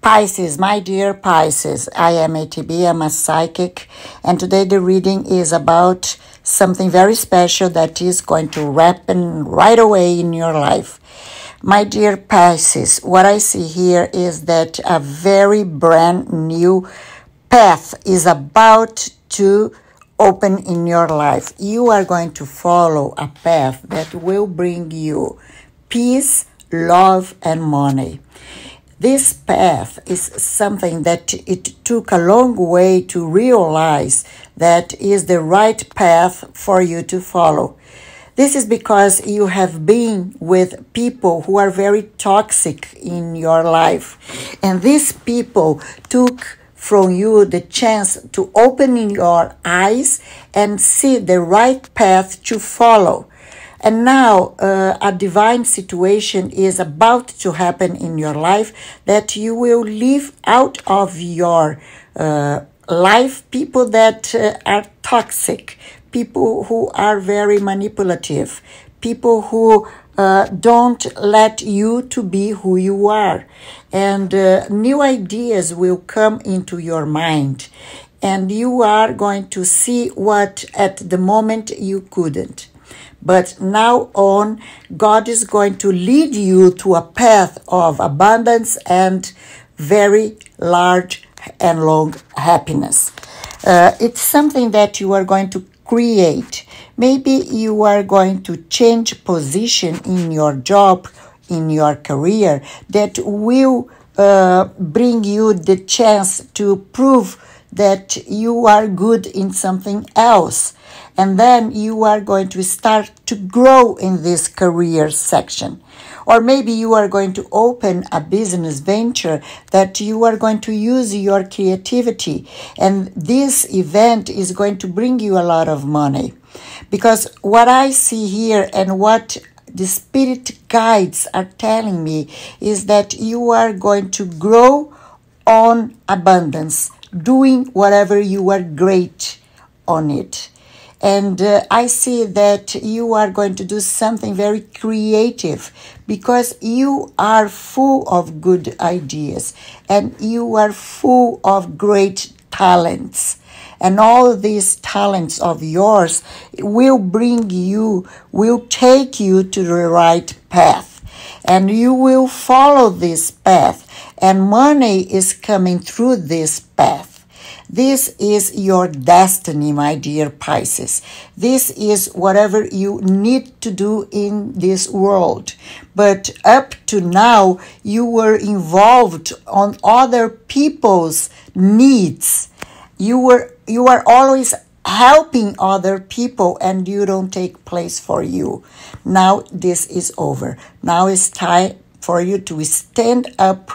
Pisces, my dear Pisces, I am a ATB, I'm a psychic, and today the reading is about something very special that is going to happen right away in your life. My dear Pisces, what I see here is that a very brand new path is about to open in your life. You are going to follow a path that will bring you peace, love, and money. This path is something that it took a long way to realize that is the right path for you to follow. This is because you have been with people who are very toxic in your life. And these people took from you the chance to open your eyes and see the right path to follow. And now uh, a divine situation is about to happen in your life that you will leave out of your uh, life people that uh, are toxic, people who are very manipulative, people who uh, don't let you to be who you are. And uh, new ideas will come into your mind. And you are going to see what at the moment you couldn't. But now on, God is going to lead you to a path of abundance and very large and long happiness. Uh, it's something that you are going to create. Maybe you are going to change position in your job, in your career that will uh, bring you the chance to prove that you are good in something else. And then you are going to start to grow in this career section. Or maybe you are going to open a business venture that you are going to use your creativity. And this event is going to bring you a lot of money. Because what I see here and what the spirit guides are telling me is that you are going to grow on abundance doing whatever you are great on it. And uh, I see that you are going to do something very creative because you are full of good ideas and you are full of great talents. And all these talents of yours will bring you, will take you to the right path. And you will follow this path and money is coming through this path. This is your destiny, my dear Pisces. This is whatever you need to do in this world. But up to now, you were involved on other people's needs. You were, you are always helping other people and you don't take place for you. Now this is over. Now it's time for you to stand up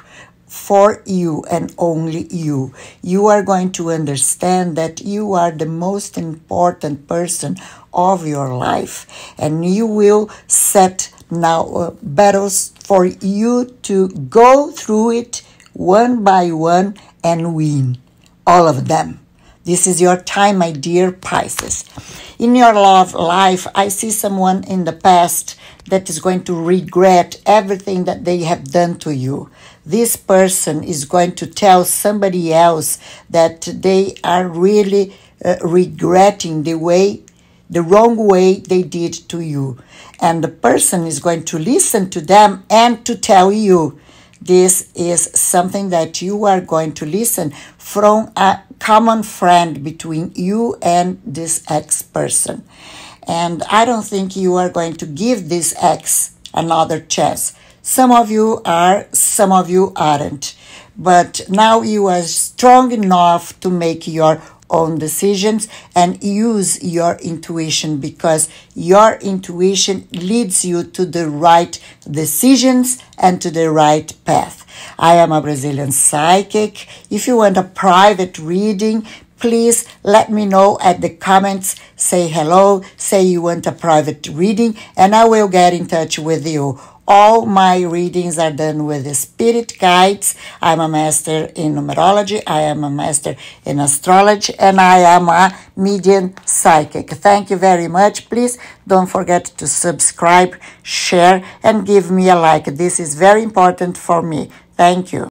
for you and only you. You are going to understand that you are the most important person of your life and you will set now uh, battles for you to go through it one by one and win all of them. This is your time, my dear Pisces. In your love life, I see someone in the past that is going to regret everything that they have done to you. This person is going to tell somebody else that they are really uh, regretting the way, the wrong way they did to you. And the person is going to listen to them and to tell you this is something that you are going to listen from a common friend between you and this ex person. And I don't think you are going to give this ex another chance. Some of you are, some of you aren't. But now you are strong enough to make your own decisions and use your intuition because your intuition leads you to the right decisions and to the right path. I am a Brazilian psychic. If you want a private reading, please let me know at the comments. Say hello, say you want a private reading, and I will get in touch with you. All my readings are done with the spirit guides. I'm a master in numerology, I am a master in astrology, and I am a medium psychic. Thank you very much. Please don't forget to subscribe, share, and give me a like. This is very important for me. Thank you.